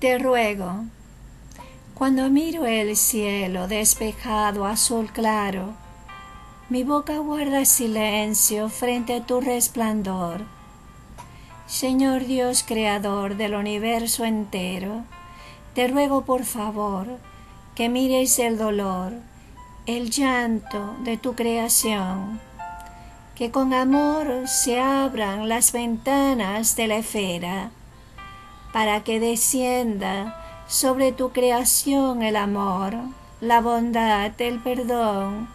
Te ruego, cuando miro el cielo despejado azul claro, mi boca guarda silencio frente a tu resplandor. Señor Dios Creador del universo entero, te ruego por favor que mires el dolor, el llanto de tu creación, que con amor se abran las ventanas de la esfera, para que descienda sobre tu creación el amor, la bondad, el perdón,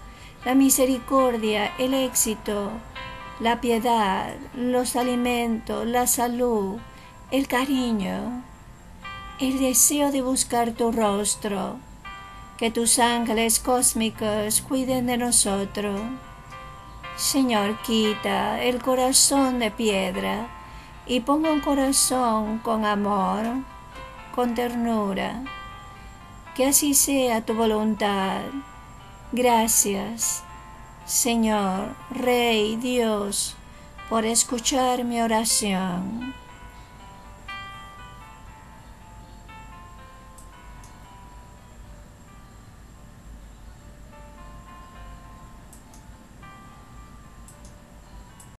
la misericordia, el éxito, la piedad, los alimentos, la salud, el cariño, el deseo de buscar tu rostro, que tus ángeles cósmicos cuiden de nosotros. Señor, quita el corazón de piedra y ponga un corazón con amor, con ternura. Que así sea tu voluntad Gracias, Señor, Rey Dios, por escuchar mi oración.